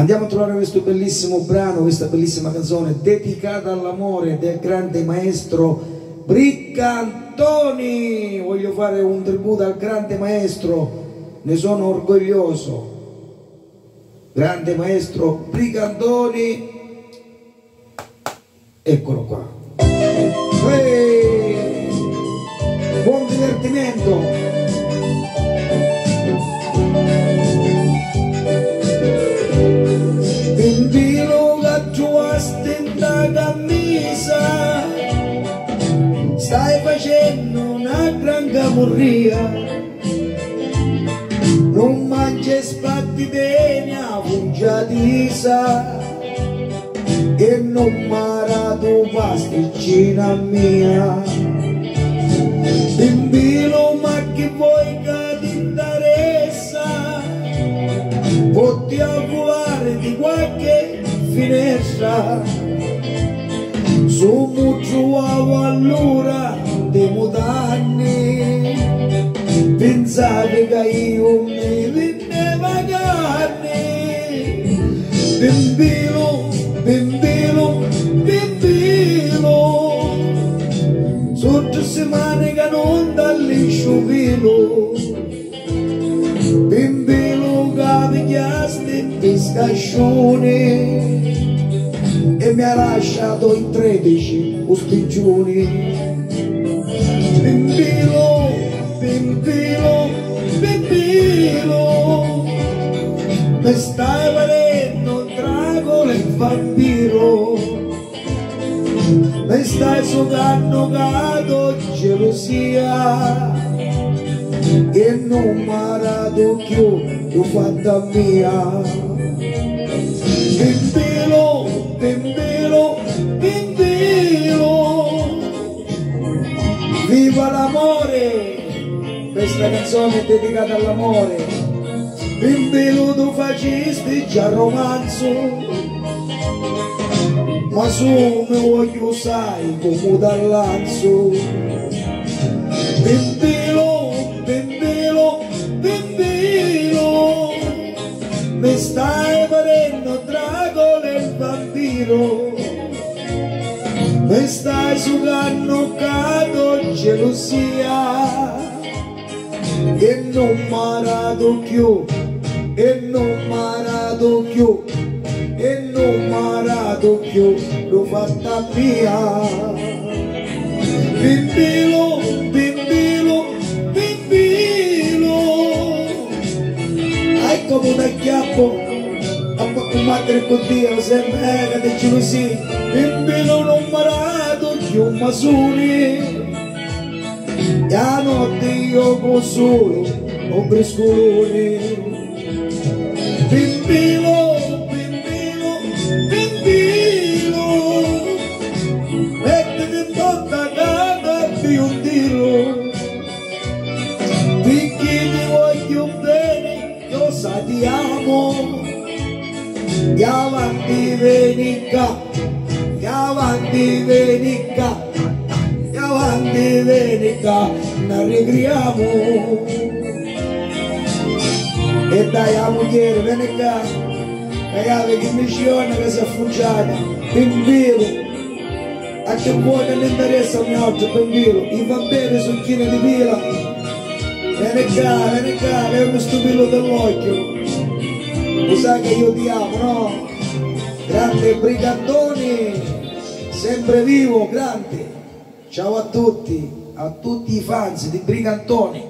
Andiamo a trovare questo bellissimo brano, questa bellissima canzone dedicata all'amore del grande maestro Briccantoni. Voglio fare un tributo al grande maestro, ne sono orgoglioso. Grande maestro Bricantoni, eccolo qua. Ehi, buon divertimento! Una gran camurria Non mangi spatti bene a fungiatisa E non marato pasticcina mia. Bambino ma che vuoi che ti interessa? Potti avvolare di qualche finestra. Su muccio allora dei mutanni Pensate che io mi vendeva carne Bambino, bambino, bambino Sotto settimane che non dà liscio vino Bimbilo gavigliaste pescascione e mi ha lasciato in tredici ostigioni. Bimbilo, bimbilo, bimbilo, mi stai vedendo un drago e vampiro, mi stai sogando gato gelosia e non m'ha più l'ho fatta mia questa canzone è dedicata all'amore. Bimbilo tu facesti già romanzo. Ma su mi voglio sai come dall'anzo bimbilo, bimbilo, bimbilo mi stai vedendo drago nel vampiro. Mi stai sugando cato gelosia e non m'ha più l'ho fatta mia bimbilo, bimbilo, bimbilo Hai come un acchiappo a combattere con Dio sempre che te gelosia bimbilo non marato più ma soli e a notte io con solo un briscolone bimbilo, bimbilo, bimbilo mettiti in bocca casa più un tiro finché ti voglio bene io sa ti amo e avanti venica e avanti venica e avanti venica ne allegriamo e dai a vieni qua ragazzi che mi sciona che si è affuggiata bimbilo a che vuoi non interessa un altro bambino i vampiri sono chine di vila vieni qua, vieni qua, è uno stupillo dell'occhio. Lo sai che io ti amo, no? grande brigandoni sempre vivo, grande ciao a tutti a tutti i fans di Brigantoni